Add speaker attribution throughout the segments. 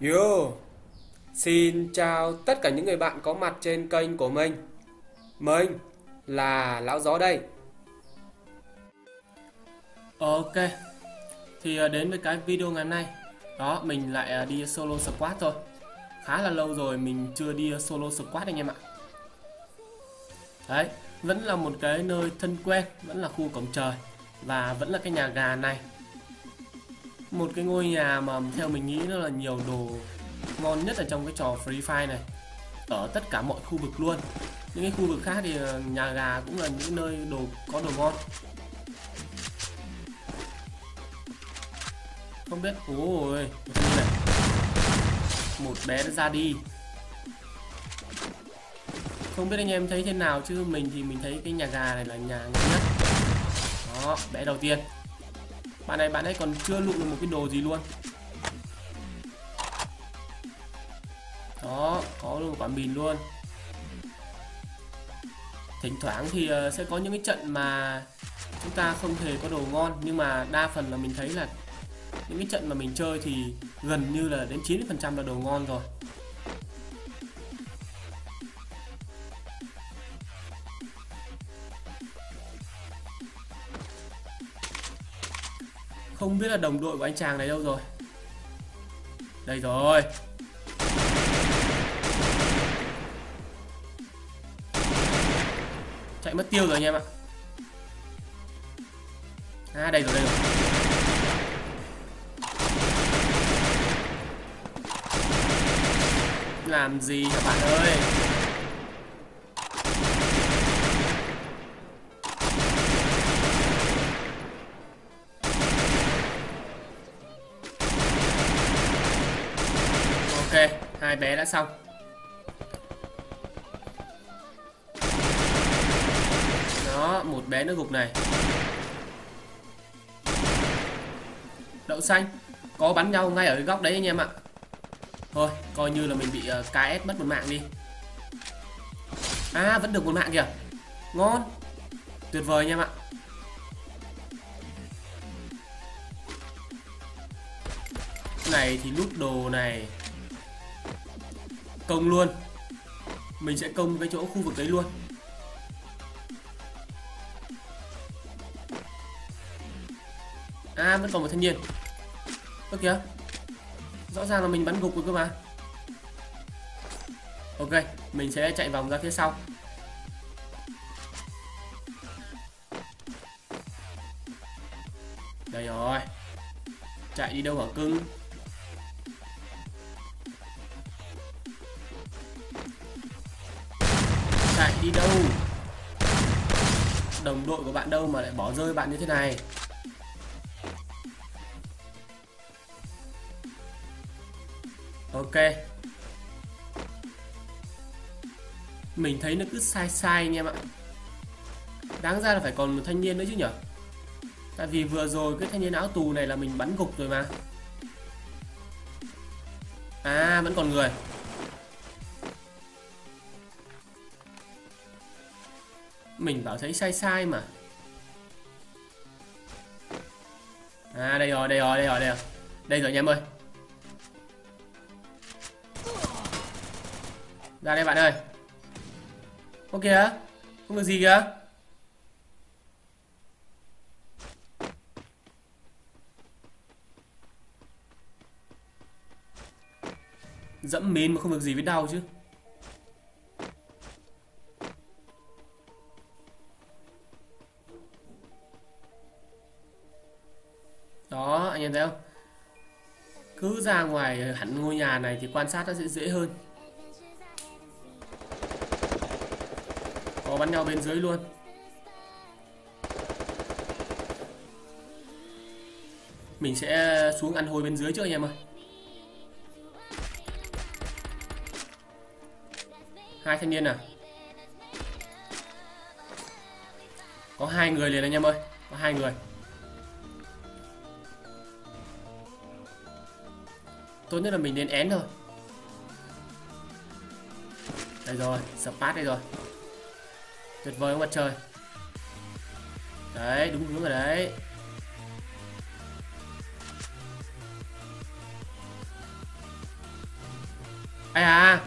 Speaker 1: Yo! Xin chào tất cả những người bạn có mặt trên kênh của mình. Mình là Lão Gió đây. Ok. Thì à, đến với cái video ngày hôm nay. Đó, mình lại à, đi solo squat thôi. Khá là lâu rồi mình chưa đi solo squat anh em ạ. Đấy, vẫn là một cái nơi thân quen, vẫn là khu cổng trời và vẫn là cái nhà gà này một cái ngôi nhà mà theo mình nghĩ nó là nhiều đồ ngon nhất ở trong cái trò Free Fire này. Ở tất cả mọi khu vực luôn. Những cái khu vực khác thì ờ, nhà gà cũng là những nơi đồ, có đồ ngon. Không biết, ôi này. Một bé đã ra đi. Không biết anh em thấy thế nào chứ mình thì mình thấy cái nhà gà này là nhà ngon nhất. Đó, bé đầu tiên bạn này, bạn ấy còn chưa lụm được một cái đồ gì luôn. Đó, có luôn một quả mìn luôn. Thỉnh thoảng thì ờ, sẽ có những cái trận mà chúng ta không hề có đồ ngon, nhưng mà đa phần là mình thấy là những cái trận mà mình chơi thì gần như là đến 90% là đồ ngon rồi. Không biết là đồng đội của anh chàng này đâu rồi. Đây rồi. Chạy mất tiêu rồi anh em ạ. À đây rồi đây rồi. Làm gì hả bạn ơi? Hai bé đã xong. Đó một bé nữa gục này. Đậu xanh có bắn nhau ngay ở cái góc đấy anh em ạ. Thôi coi như là mình bị uh, KS mất một mạng đi. À vẫn được một mạng kìa. Ngon. Tuyệt vời anh em ạ. Này thì lút đồ này công luôn. Mình sẽ công cái chỗ khu vực đấy luôn. À vẫn còn một thanh niên. Ơ, kìa. Rõ ràng là mình bắn gục rồi cơ mà. Ok, mình sẽ chạy vòng ra phía sau. Đây rồi. Chạy đi đâu hả cưng? Của bạn đâu mà lại bỏ rơi bạn như thế này. Ok. Mình thấy nó cứ sai sai anh em ạ. Đáng ra là phải còn một thanh niên nữa chứ nhở? Tại vì vừa rồi cái thanh niên áo tù này là mình bắn gục rồi mà. À vẫn còn người. Mình bảo thấy sai sai mà. À đây rồi đây rồi đây rồi đây rồi. Đây rồi nha em ơi. Ra đây, bạn ơi. Ok kìa, Không được gì kìa. Dẫm mìn mà không được gì với đau chứ. Đó em thấy không? Cứ ra ngoài hẳn ngôi nhà này thì quan sát nó sẽ dễ hơn. Có bắn nhau bên dưới luôn. Mình sẽ xuống ăn hồi bên dưới trước anh em ơi. Hai thanh niên à? Có hai người liền anh em ơi, có hai người. Tốt nhất là mình nên én thôi. Đây rồi spat đây rồi. Tuyệt vời không mặt trời. Đấy đúng hướng rồi đấy. Ai à?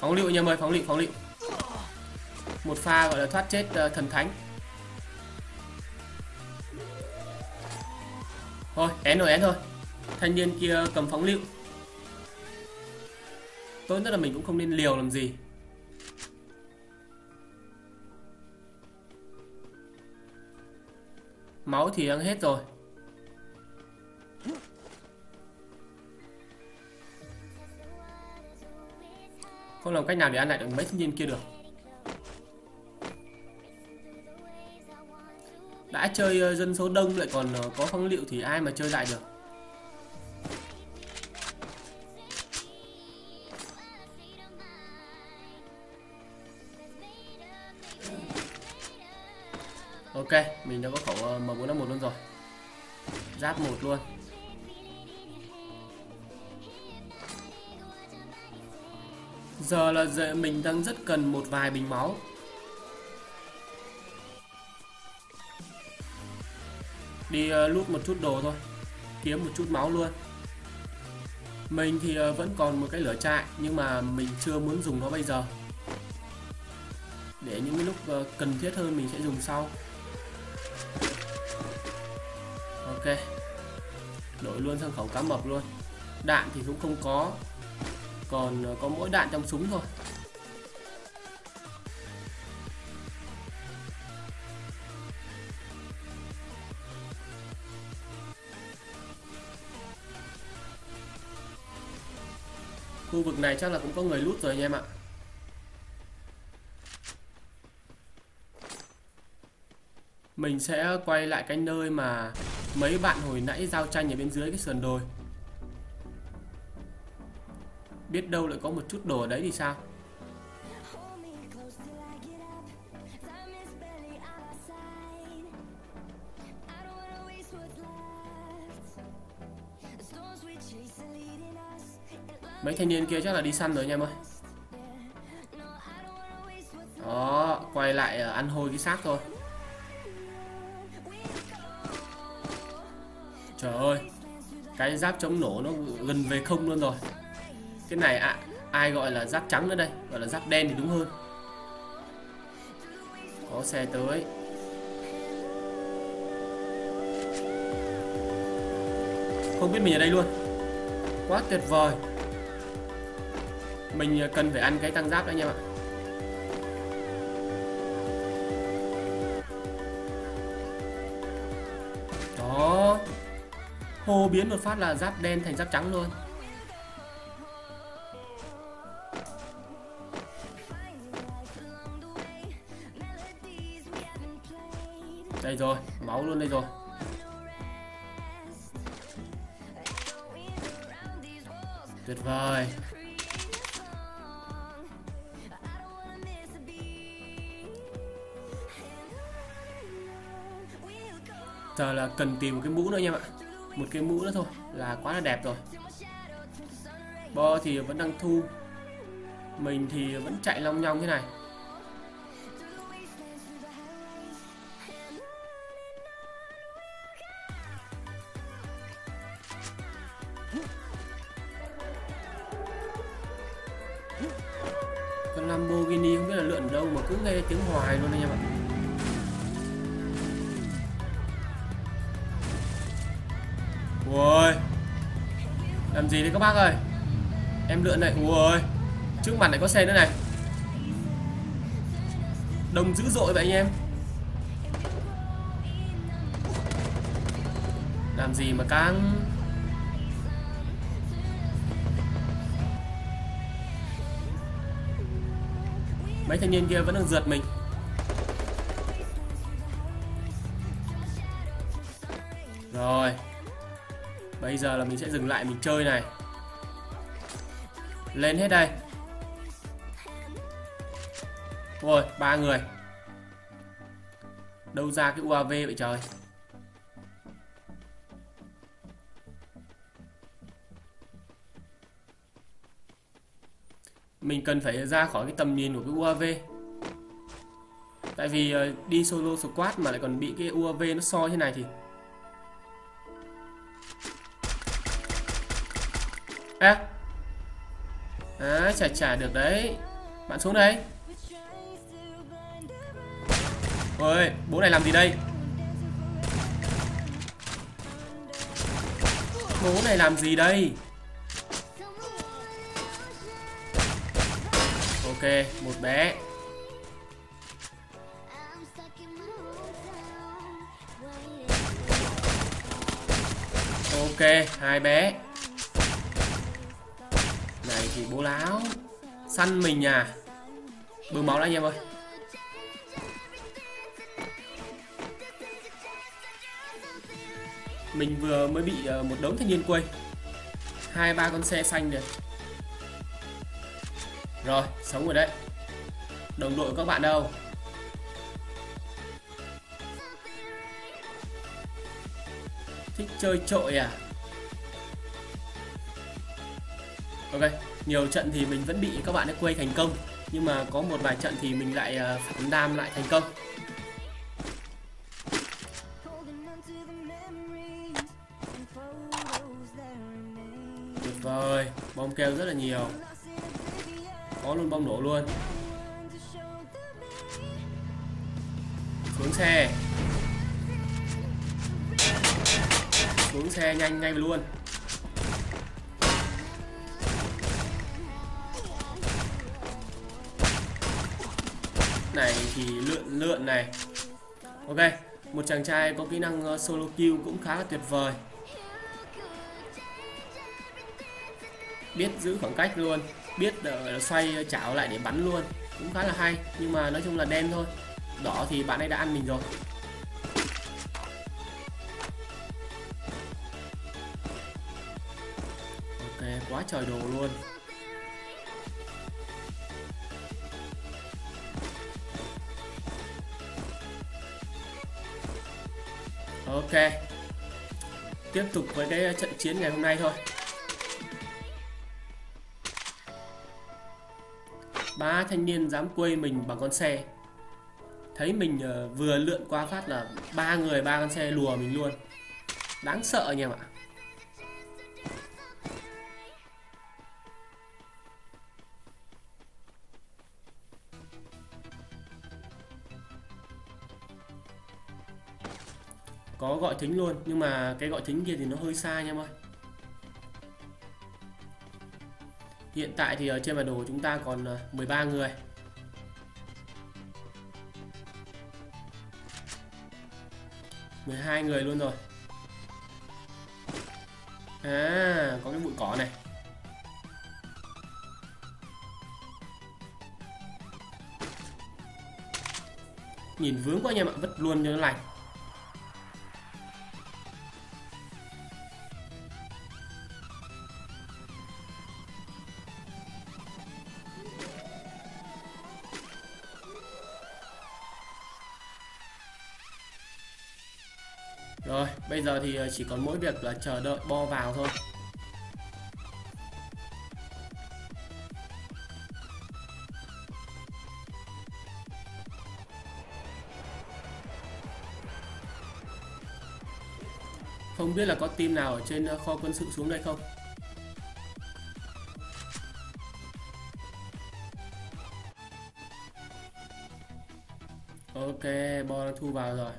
Speaker 1: Phóng lựu anh mời ơi phóng lựu phóng lựu. Một pha gọi là thoát chết uh, thần thánh. Thôi én rồi én thôi thanh niên kia cầm phóng lựu tốt nhất là mình cũng không nên liều làm gì. Máu thì đang hết rồi. Không làm cách nào để ăn lại được mấy thanh niên kia được. Đã chơi ờ, dân số đông lại còn ờ, có phóng liệu thì ai mà chơi lại được? Mình đã có khẩu ờ, M451 luôn rồi. Giáp một luôn. Giờ là giờ mình đang rất cần một vài bình máu. Đi ờ, uh, lút một chút đồ thôi. Kiếm một chút máu luôn. Mình thì uh, vẫn còn một cái lửa trại Nhưng mà mình chưa muốn dùng nó bây giờ. Để những cái lúc uh, cần thiết hơn mình sẽ dùng sau. Ok. Đổi luôn sang khẩu cá mập luôn. Đạn thì cũng không có. Còn ờ, có mỗi đạn trong súng thôi. Khu vực này chắc là cũng có người lút rồi anh em ạ. Mình sẽ quay lại cái nơi mà mấy bạn hồi nãy giao tranh ở bên dưới cái sườn đồi. Biết đâu lại có một chút đồ ở đấy thì sao? Mấy thanh niên kia chắc là đi săn rồi nha em ơi. Đó, Quay lại ờ, ăn hôi cái xác thôi. Trời ơi Cái giáp chống nổ nó gần về không luôn rồi. Cái này à, ai gọi là giáp trắng nữa đây? Gọi là giáp đen thì đúng hơn. Có xe tới. Không biết mình ở đây luôn. Quá tuyệt vời. Mình cần phải ăn cái tăng giáp đấy anh em ạ. Đó hô biến một phát là giáp đen thành giáp trắng luôn. Đây rồi, máu luôn đây rồi. Tuyệt vời. Giờ là cần tìm một cái mũ nữa nha em ạ. Một cái mũ nữa thôi, là quá là đẹp rồi. Bo thì vẫn đang thu, Mình thì vẫn chạy long nhong thế này. Làm gì đấy các bác ơi? Em lượn này. Ui Trước mặt này có xe nữa này. Đông dữ dội vậy anh em. Làm gì mà căng mấy thanh niên kia vẫn đang rượt mình. Bây giờ là mình sẽ dừng lại, mình chơi này. Lên hết đây. Rồi ba người. Đâu ra cái uav vậy trời? Mình cần phải ra khỏi cái tầm nhìn của cái UAV tại vì ờ, đi solo squad mà lại còn bị cái UAV nó soi thế này thì à. À chả chả được đấy. Bạn xuống đây. Ôi, bố này làm gì đây? Bố này làm gì đây? Ok, một bé. Ok, hai bé. Này thì bố láo. Săn mình à? Bơm máu đã anh em ơi. Mình vừa mới bị ờ, một đống thanh niên quay hai, ba con xe xanh rồi Rồi, sống rồi đấy. Đồng đội các bạn đâu? Thích chơi trội à? Ok. Nhiều trận thì mình vẫn bị các bạn ấy quay thành công, Nhưng mà có một vài trận thì mình lại ờ, phản đam lại thành công. Tuyệt vời, Bom keo rất là nhiều. Có luôn bom nổ luôn. Xuống xe. Xuống xe nhanh ngay luôn. Thì lượn lượn này. Ok Một chàng trai có kỹ năng ờ, solo kill cũng khá là tuyệt vời. Biết giữ khoảng cách luôn Biết uh, xoay ờ, chảo lại để bắn luôn. Cũng khá là hay Nhưng mà nói chung là đen thôi. Đỏ thì bạn ấy đã ăn mình rồi. Ok quá trời đồ luôn. Ok. Tiếp tục với cái ờ, trận chiến ngày hôm nay thôi. Ba thanh niên dám quây mình bằng con xe. Thấy mình ờ, vừa lượn qua phát là ba người, ba con xe lùa mình luôn. Đáng sợ anh em ạ. Có gọi thính luôn, nhưng mà cái gọi thính kia thì nó hơi xa nha em ơi Hiện tại thì ở trên bản đồ chúng ta còn ờ, 13 người. mười hai người luôn rồi. À có cái bụi cỏ này. Nhìn vướng quá anh em ạ Vứt luôn cho nó lành. Bây giờ thì ờ, chỉ còn mỗi việc là chờ đợi bo vào thôi. Không biết là có team nào ở trên ờ, kho quân sự xuống đây không? Ok, bo đã thu vào rồi.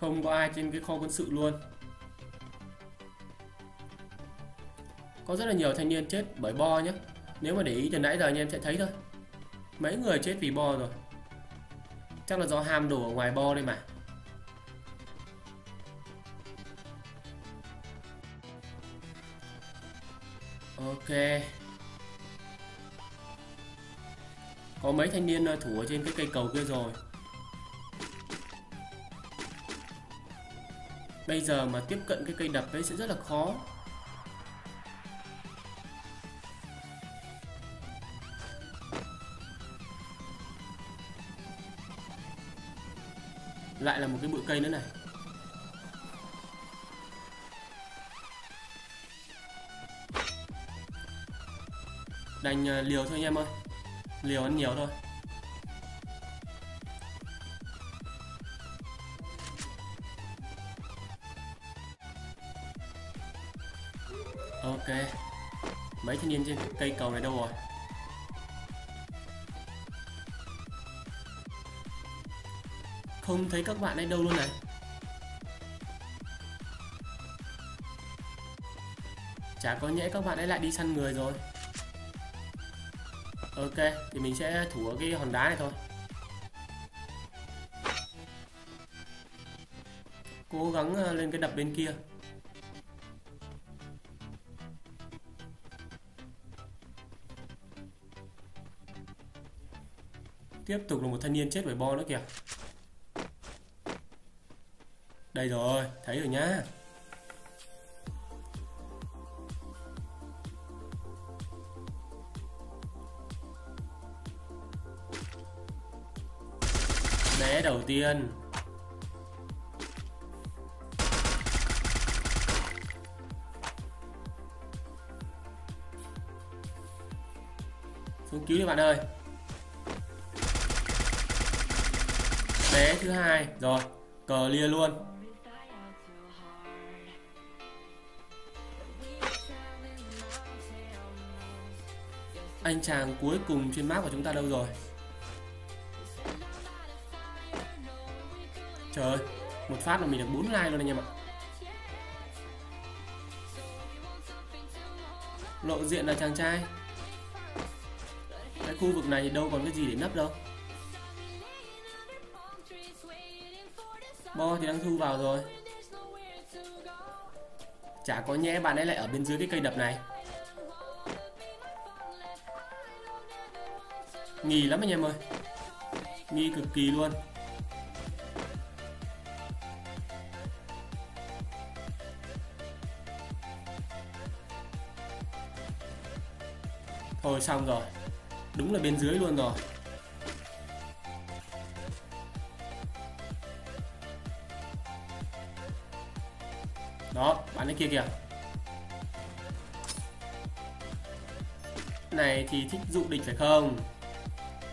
Speaker 1: Không có ai trên cái kho quân sự luôn. Có rất là nhiều thanh niên chết bởi bo nhé nếu mà để ý từ nãy giờ anh em sẽ thấy thôi. Mấy người chết vì bo rồi. Chắc là do ham đồ ở ngoài bo đây mà. Ok. Có mấy thanh niên ờ, thủ ở trên cái cây cầu kia rồi. Bây giờ mà tiếp cận cái cây đập ấy sẽ rất là khó. Lại là một cái bụi cây nữa này. Đành ờ, liều thôi anh em ơi. Liều ăn nhiều thôi. Mấy thanh niên trên cây cầu này đâu rồi? Không thấy các bạn ấy đâu luôn này. Chả có nhẽ các bạn ấy lại đi săn người rồi. Ok, thì mình sẽ thủ ở cái hòn đá này thôi. Cố gắng ờ, lên cái đập bên kia. Tiếp tục là một thanh niên chết bởi bo nữa kìa. Đây rồi, thấy rồi nhá. Bé đầu tiên. Xuống cứu đi bạn ơi. Bé thứ hai. Rồi, cờ lia luôn. Anh chàng cuối cùng trên map của chúng ta đâu rồi? Trời ơi, một phát là mình được 4 like luôn anh em ạ. Lộ diện là chàng trai. Cái khu vực này thì đâu còn cái gì để nấp đâu. Bo thì đang thu vào rồi. Chả có nhẽ bạn ấy lại ở bên dưới cái cây đập này. Nghi lắm anh em ơi. Nghi cực kỳ luôn. Thôi xong rồi. Đúng là bên dưới luôn rồi. Đấy kia kìa. Này thì thích dụ địch phải không?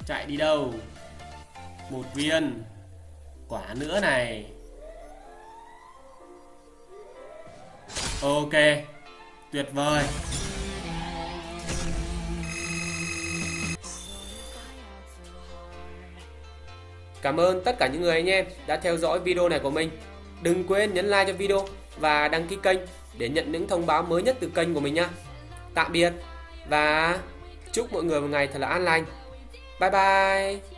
Speaker 1: Chạy đi đâu? Một viên. Quả nữa này. Ok, Tuyệt vời. Cảm ơn tất cả những người anh em đã theo dõi video này của mình. Đừng quên nhấn like cho video và đăng ký kênh để nhận những thông báo mới nhất từ kênh của mình nhé. Tạm biệt và chúc mọi người một ngày thật là an lành. Bye bye.